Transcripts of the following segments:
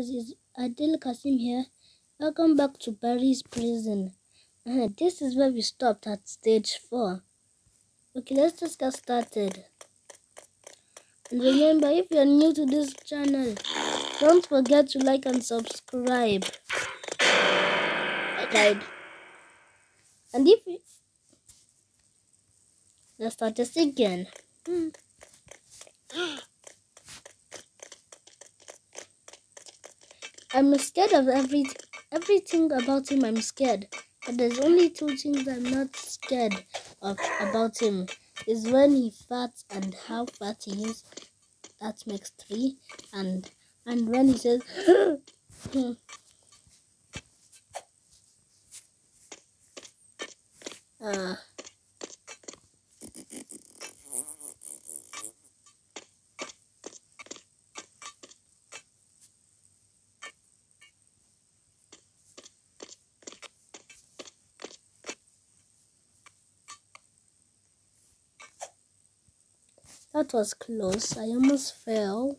This is Adil Kassim here. Welcome back to Barry's prison. Uh, this is where we stopped at stage 4. Okay, let's just get started. And remember, if you're new to this channel, don't forget to like and subscribe. I died. And if you... Let's start this again. Hmm. I'm scared of every everything about him. I'm scared, but there's only two things I'm not scared of about him. Is when he farts and how fat he is. That makes three, and and when he says. uh, That was close. I almost fell.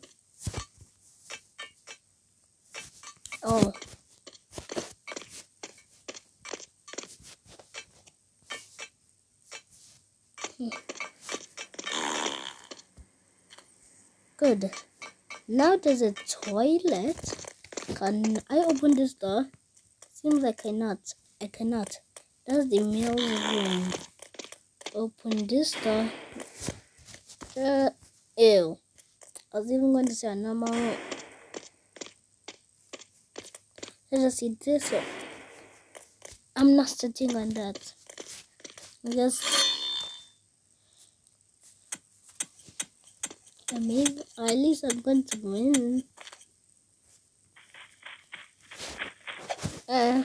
Oh. Good. Now there's a toilet. Can I open this door? Seems I cannot. I cannot. That's the male room. Open this door. Uh, ew. I was even going to say a normal. Let's just see this one. I'm not sitting on that. I just. I mean, at least I'm going to win. Uh.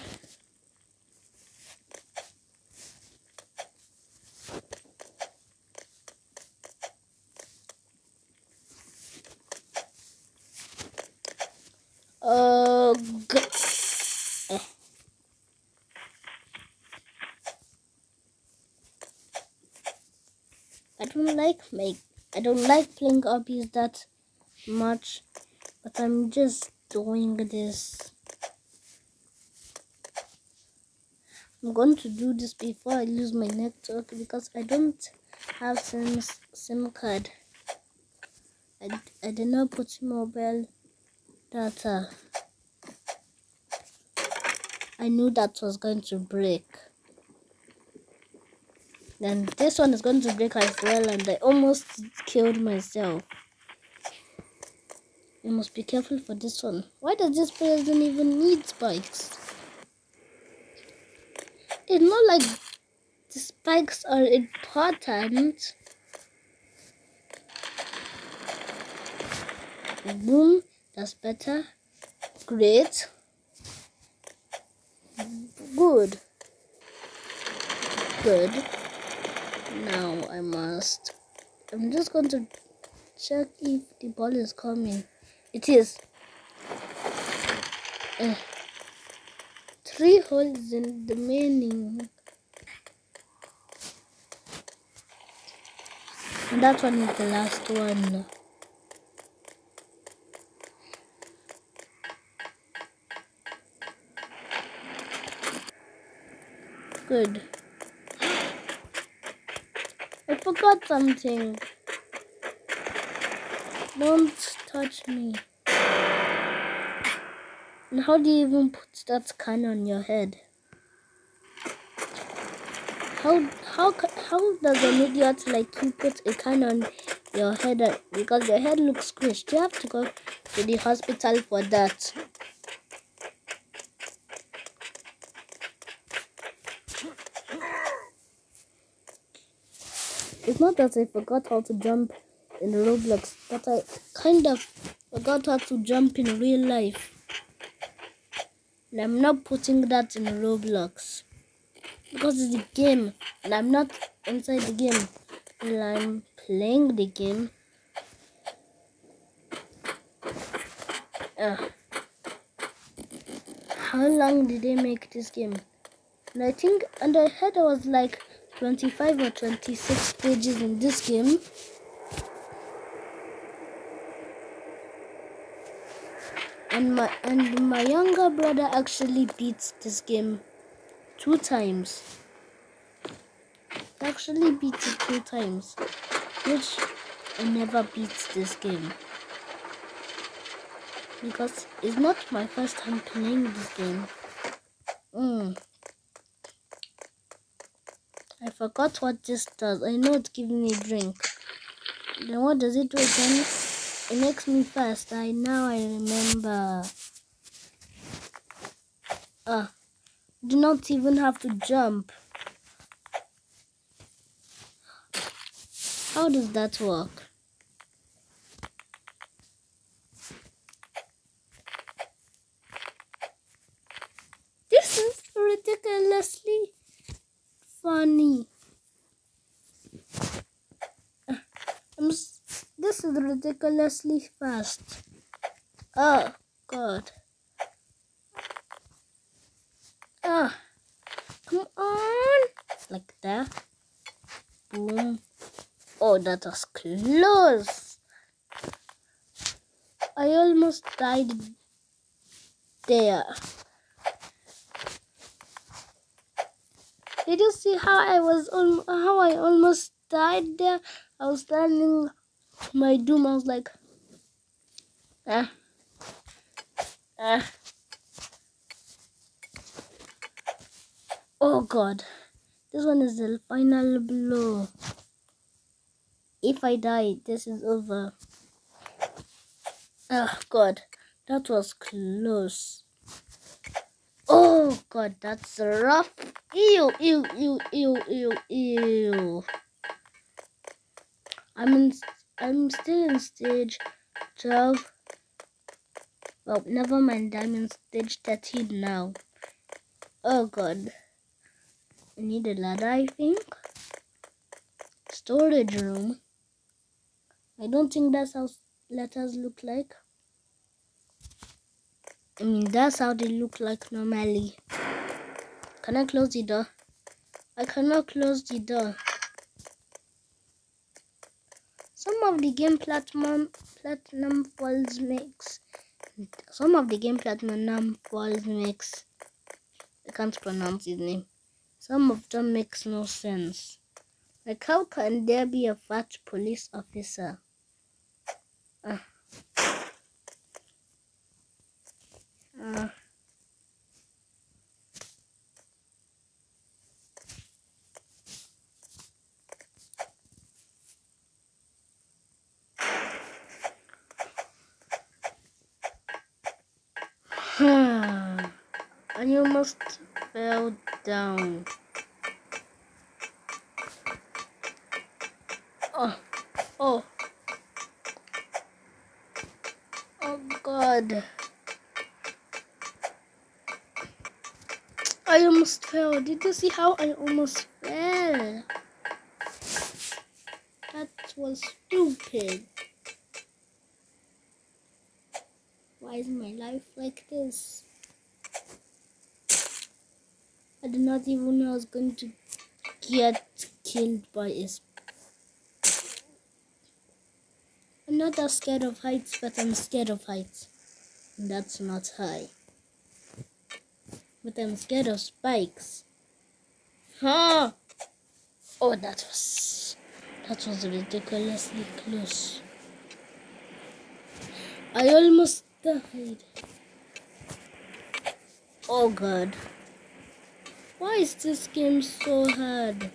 Eh. I don't like make I don't like playing obbies that much, but I'm just doing this. I'm going to do this before I lose my network because I don't have SIM SIM card. I, I did not put mobile data. Uh, I knew that was going to break. Then this one is going to break as well and I almost killed myself. You must be careful for this one. Why does this person even need spikes? It's not like the spikes are important. Boom, that's better. Great. Good. Good. Now I must. I'm just going to check if the ball is coming. It is. Uh, three holes in the meaning. And that one is the last one. Good. I forgot something. Don't touch me. And how do you even put that can on your head? How how how does an idiot like you put a can on your head because your head looks squished? You have to go to the hospital for that. It's not that I forgot how to jump in Roblox, but I kind of forgot how to jump in real life. And I'm not putting that in Roblox. Because it's a game, and I'm not inside the game. While I'm playing the game. Uh, how long did they make this game? And I think, and I heard it was like 25 or 26 pages in this game. and my and my younger brother actually beats this game two times. actually beats it two times, which I never beat this game because it's not my first time playing this game. Mm. I forgot what this does. I know it gives me a drink. Then what does it do again? It makes me fast. I now I remember. Ah, do not even have to jump. How does that work? This is ridiculously funny. I'm this ridiculously fast. Oh, God. Ah, come on. Like that. Boom. Oh, that was close. I almost died there. Did you see how I was how I almost died there? I was standing my doom. I was like, ah, ah. Oh God, this one is the final blow. If I die, this is over. Oh God, that was close. Oh God, that's rough. Ew, ew, ew, ew, ew, ew. I'm in, I'm still in stage 12. Well, never mind, I'm in stage 13 now. Oh God. I need a ladder, I think. Storage room. I don't think that's how letters look like. I mean, that's how they look like normally. Can I close the door? I cannot close the door. Some of the game platinum platinum falls mix. Some of the game platinum falls mix. I can't pronounce his name. Some of them makes no sense. Like how can there be a fat police officer? Uh. Uh. You must fell down. Oh, Oh, oh. God. I almost fell. Did you see how I almost fell? That was stupid. Why is my life like this? I did not even know I was going to get killed by a I'm not that scared of heights, but I'm scared of heights. And that's not high. But I'm scared of spikes. Huh? Oh, that was... That was ridiculously close. I almost died. Oh god. Why is this game so hard?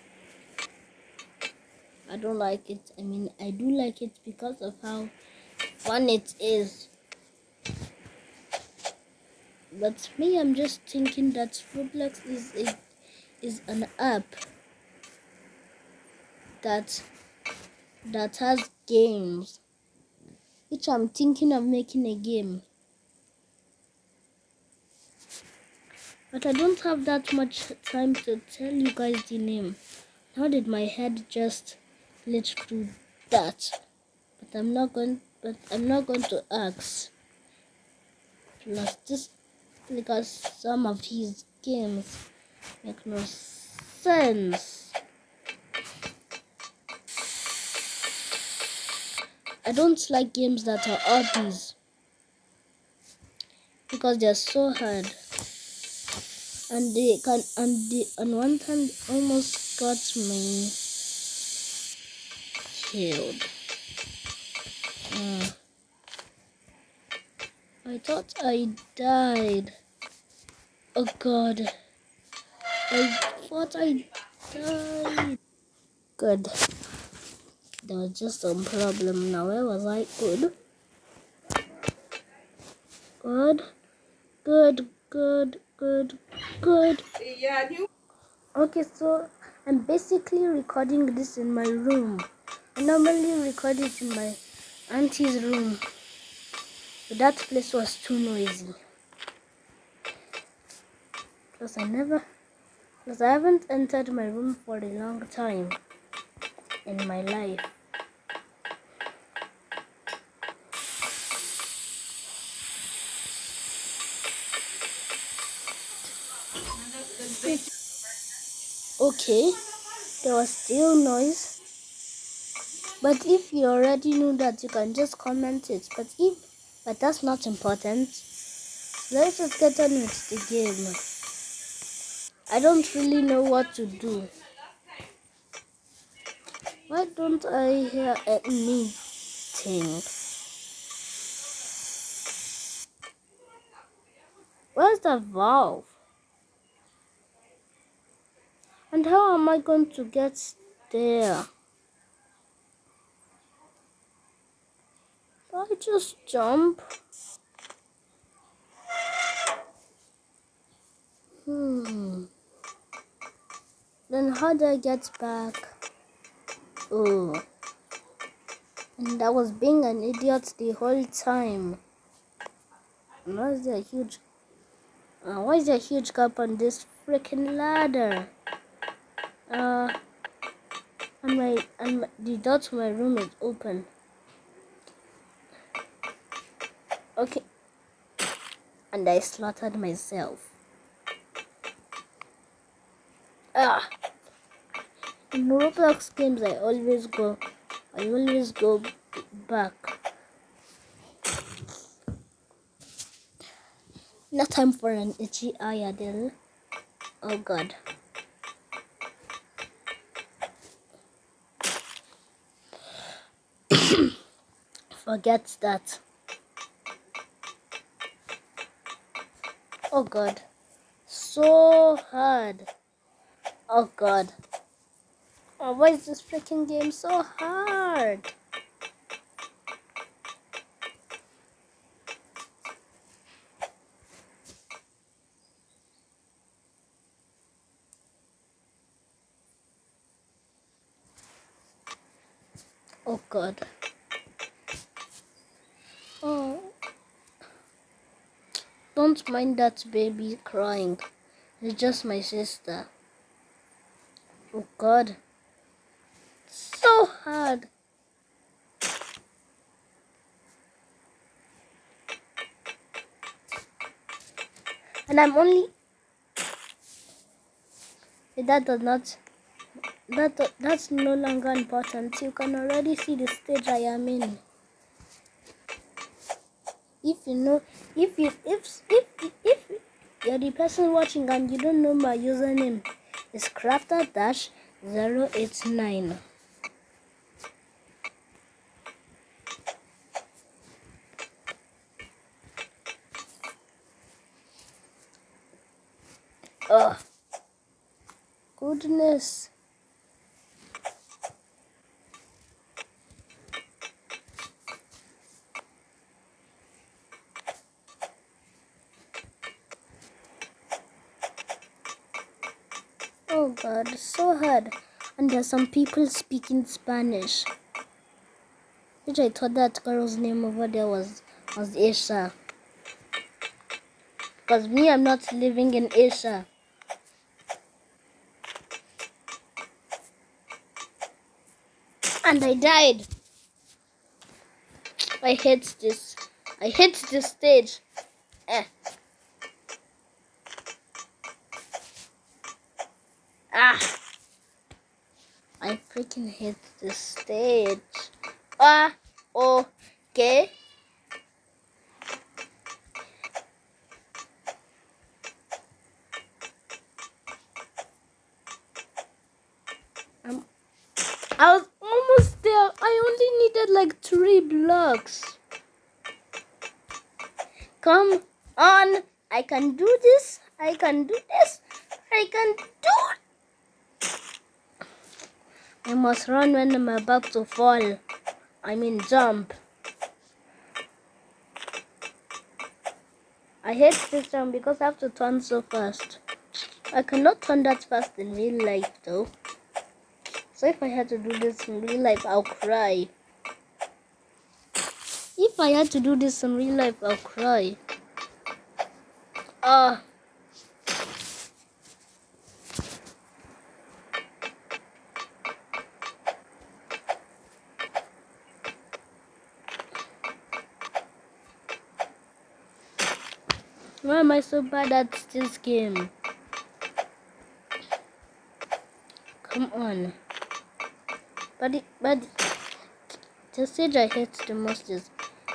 I don't like it. I mean, I do like it because of how fun it is. But me, I'm just thinking that Roblox is a, is an app that that has games, which I'm thinking of making a game. But I don't have that much time to tell you guys the name. How did my head just let's that? But i'm not going but i'm not going to ask. Plus this because some of his games make no sense. I don't like games that are obvious because they're so hard and they can and the and one time almost got me killed uh, I thought I died. Oh god. I thought I died. Good. There was just some problem. Now where was I? Good. Good. Good. Good good good. Yeah, you. okay so i'm basically recording this in my room. I normally record it in my auntie's room but that place was too noisy. Because i never because i haven't entered my room for a long time in my life okay there was still noise. But if you already knew that you can just comment it. But if but that's not important. Let's just get on with the game. I don't really know what to do. Why don't i hear anything? Where's the valve and how am I going to get there? I just jump? Hmm. Then how do I get back? Oh. And I was being an idiot the whole time. why is there a huge... Uh, why is there a huge gap on this freaking ladder? Uh, and my and my, the door to my room is open. Okay, and I slaughtered myself. Ah, in Roblox games, I always go, I always go back. No time for an itchy eye, Adil. Oh God. Forget that. Oh god. So hard. Oh god. Oh, why is this freaking game so hard? Oh god. Oh. Don't mind that baby crying. It's just my sister. Oh God. So hard. And I'm only that does not that that's no longer important. You can already see the stage I am in. If you know if you if if if you're the person watching and you don't know my username it's crafter dash 089 oh goodness God, so hard. And there's some people speaking Spanish. Which I thought that girl's name over there was was Asia. Because me, I'm not living in Asia. And I died. I hate this. I hate this stage. Eh. Ah! I freaking hit the stage. Ah! Okay. Um, I was almost there. I only needed like three blocks. Come on. I can do this. I can do this. I can do I must run when I'm about to fall. I mean jump. I hate this jump because I have to turn so fast. I cannot turn that fast in real life though. So if I had to do this in real life, I'll cry. If I had to do this in real life, I'll cry. Ah. Uh, Why am I so bad at this game? Come on. Buddy, but the stage I hate the most is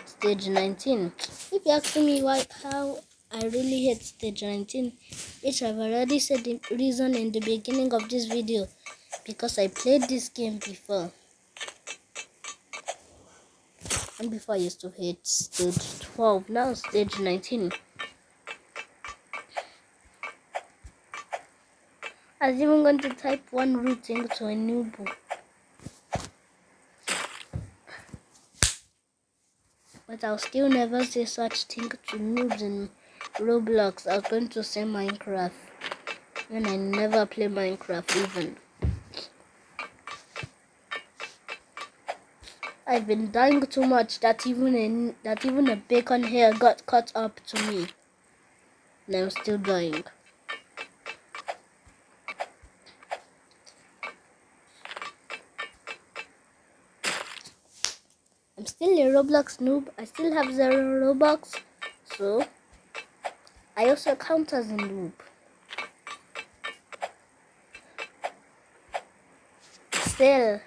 stage 19. If you ask me why, how I really hate stage 19, which I've already said the reason in the beginning of this video, because I played this game before. And before I used to hate stage 12, now stage 19. I was even going to type one root into a new book. But I'll still never say such thing to noobs in Roblox. I was going to say Minecraft. And I never play Minecraft even. I've been dying too much that even a, that even a bacon hair got cut up to me. And I'm still dying. Still a Roblox noob. I still have zero Robux. So, I also count as a noob. Still,